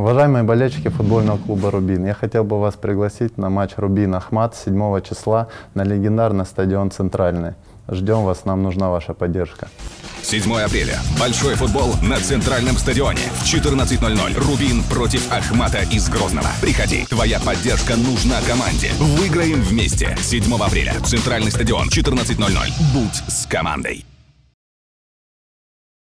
Уважаемые болельщики футбольного клуба «Рубин», я хотел бы вас пригласить на матч «Рубин-Ахмат» 7 числа на легендарный стадион «Центральный». Ждем вас, нам нужна ваша поддержка. 7 апреля. Большой футбол на Центральном стадионе. В 14.00. Рубин против Ахмата из Грозного. Приходи. Твоя поддержка нужна команде. Выиграем вместе. 7 апреля. Центральный стадион. 14.00. Будь с командой.